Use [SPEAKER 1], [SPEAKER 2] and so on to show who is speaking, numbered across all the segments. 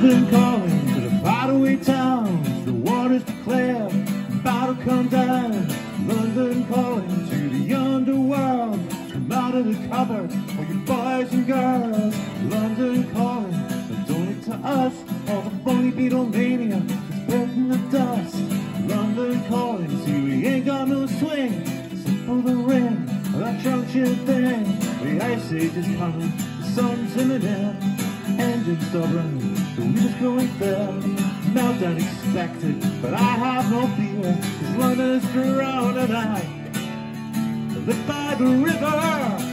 [SPEAKER 1] been calling to the faraway towns, the waters declare, battle come down. London calling to the underworld, come out of the cupboard for you boys and girls. London calling, but don't to us, all the phony Beatlemania is built in the dust. London calling, see we ain't got no swing, except for the ring, that junction thing. The ice age is coming, the sun's in the air, engine stubborn stop running, the wheels going fair. Meltdown expected, but I have no fear. Cause London is drowned and I live by the river.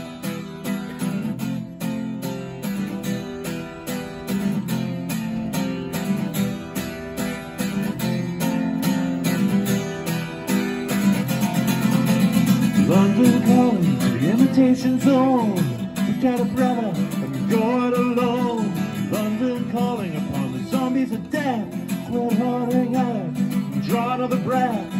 [SPEAKER 1] London calling to the imitation zone. We've got a brother, and we go it alone. Of death. We're harding out, draw another breath.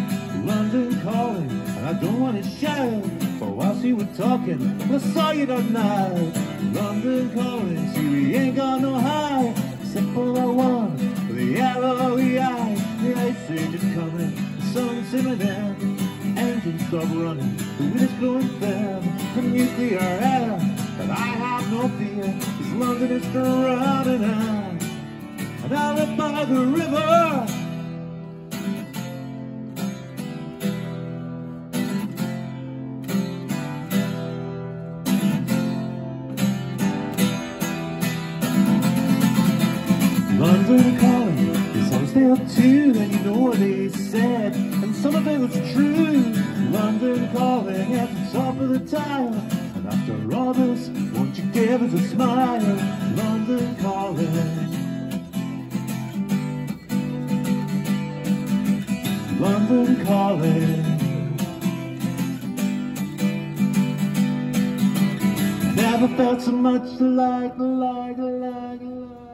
[SPEAKER 1] London calling, and I don't want to shout. But whilst you were talking, I saw you that night. London calling, see we ain't got no high. Simple I one, with the yellow eye. The ice age is coming, the sun's imminent engines stop running, the wind is blowing fair, the nuclear air, but I have no fear, cause London is drowning out, live by the river. London calling, the songs up too, and you know what they said, and some of it was true. London calling at the top of the tower, and after all this, won't you give us a smile? London London calling. Never felt so much like, like, like, like.